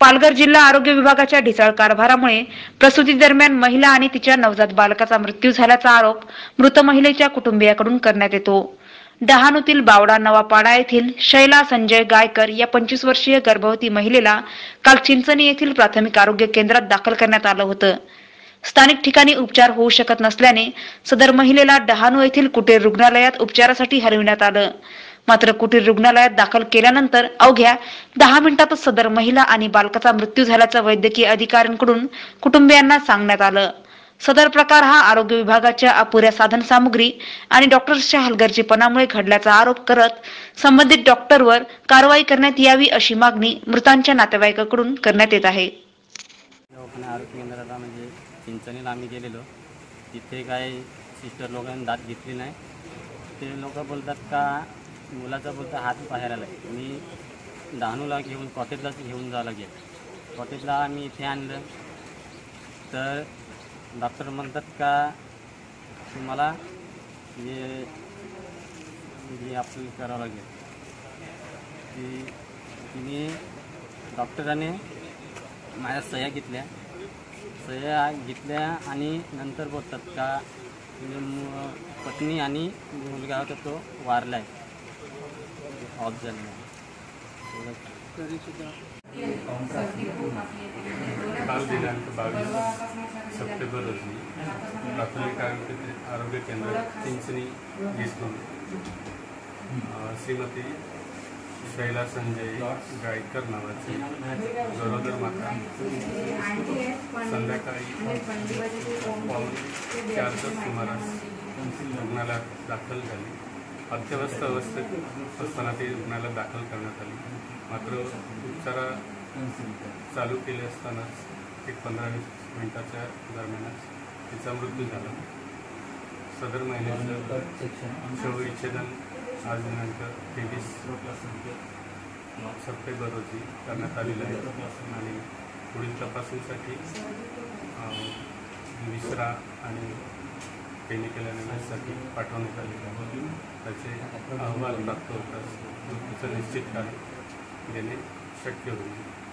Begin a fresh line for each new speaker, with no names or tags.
पालघर जिल्हा आरोग्य विभागाच्या ढिसाळ कारभारामुळे प्रसूती दरम्यान महिला आणि तिच्या नवजात बालकाचा मृत्यू झाल्याचा आरोप मृत महिलेच्या कुटुंबियाकडून करण्यात येतो. डहाणूतील बावडा नवापाडा येथील शैला संजय गायकर या पंचवीस वर्षीय गर्भवती महिलेला काल चिंचणी येथील प्राथमिक आरोग्य केंद्रात दाखल करण्यात आलं होतं. स्थानिक ठिकाणी उपचार होऊ शकत नसल्याने सदर महिलेला डहाणू येथील कुटीर रुग्णालयात उपचारासाठी हलविण्यात आलं. मात्र कुटीर रुग्णालयात दाखल केल्यानंतर अवघ्या दहा मिनिटातच सदर महिला आणि बालकाचा मृत्यू झाल्याचं वैद्यकीय अधिकाऱ्यांकडून कुटुंबियांना सांगण्यात आलं. सदर प्रकार हा आरोग्य विभागाच्या अपुऱ्या साधन सामुग्री आणि डॉक्टर्सच्या हलगर्जीपणामुळे घडल्याचा आरोप करत संबंधित डॉक्टरवर कारवाई करण्यात यावी अशी मागणी मृतांच्या नातेवाईकाकडून करण्यात येत आहे.
आरोग्य केंद्राला म्हणजे चिंचणीला आम्ही गेलेलो. तिथे काय सिस्टर लोकांनी दात घेतली नाही. ते लोक बोलतात का मुलाचा बोलता हात बाहेर आला मी डहाणूला घेऊन कॉटेजलाच घेऊन जावं लागेल कॉटेजला आम्ही इथे आणलं. तर डॉक्टर म्हणतात का तुम्हाला हे जे आपल्याला करावं लागेल. की तिने डॉक्टराने माझ्या सह्या घेतल्या. सह्या घेतल्या आणि नंतर बोलतात का पत्नी आणि मुलगा होता तो वारला आहे ऑफ आहे. एवढंच.
काल दिनांक बावीस सप्टेंबर रोजी प्राथमिक आरोग्य आरोग्य केंद्र चिंचणी अ, श्रीमती शैला संजय गायकर नावाची गरोदर माता संध्याकाळी पाऊण चारच्या सुमारास रुग्णालयात दाखल झाली अत्यवस्थ अवस्थेत असताना ते रुग्णालयात दाखल करण्यात आली. मात्र उपचारा चालू केले असतानाच एक पंधरा वीस मिनिटाच्या दरम्यानच तिचा मृत्यू झाला. सदर महिन्याचं शवविच्छेदन आज दिनांक तेवीस सप्टेंबर रोजी करण्यात आलेलं आहे. आणि पुढील तपासणीसाठी अं, विसरा आणि केमिकल अनालिसिससाठी पाठवण्यात आलेलं होती त्याचे अहवाल प्राप्त तर मृत्यूचं निश्चित कारण देणे शक्य होईल.